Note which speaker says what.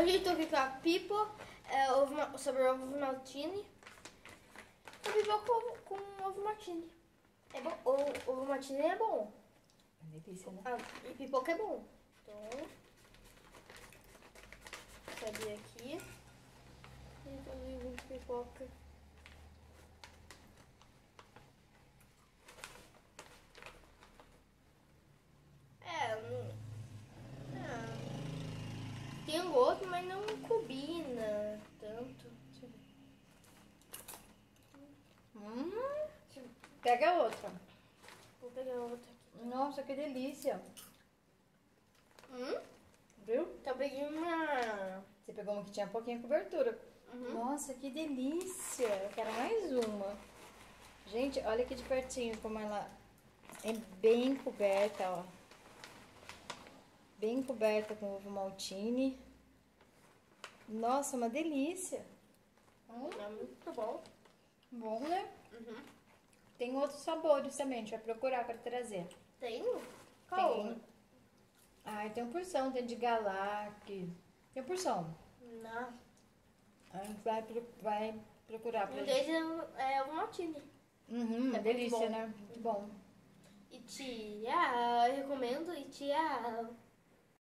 Speaker 1: Hoje eu tô aqui com a Pipo, é, ovo, sobre ovo maltine. A Pipo com, com ovo maltine. É bom, o ovo maltine é bom.
Speaker 2: Uma delícia, né?
Speaker 1: Ah, e pipoca é bom. Então, cadê aqui? Inclusive muito pipoca. É, não... ah, tem um gosto, mas não combina tanto. Deixa eu ver.
Speaker 2: Hum, pega outra.
Speaker 1: Vou pegar outra aqui.
Speaker 2: Nossa, que delícia.
Speaker 1: Hum?
Speaker 2: Viu?
Speaker 1: Então peguei uma...
Speaker 2: Você pegou uma que tinha pouquinha cobertura.
Speaker 1: Uhum.
Speaker 2: Nossa, que delícia. Eu quero mais uma. Gente, olha aqui de pertinho como ela é bem coberta, ó. Bem coberta com ovo maltine. Nossa, uma delícia. Hum,
Speaker 1: É muito bom.
Speaker 2: bom, né?
Speaker 1: Uhum.
Speaker 2: Tem outros sabores também, a gente vai procurar para trazer.
Speaker 1: Tem? Qual?
Speaker 2: Tem. Ai, tem um porção, tem de galac. Tem porção.
Speaker 1: Não.
Speaker 2: A gente vai, vai procurar pra
Speaker 1: Um deles é, é o maltine.
Speaker 2: Uhum,
Speaker 1: É
Speaker 2: delícia,
Speaker 1: bom.
Speaker 2: né? Muito bom.
Speaker 1: E tia, eu recomendo e tia.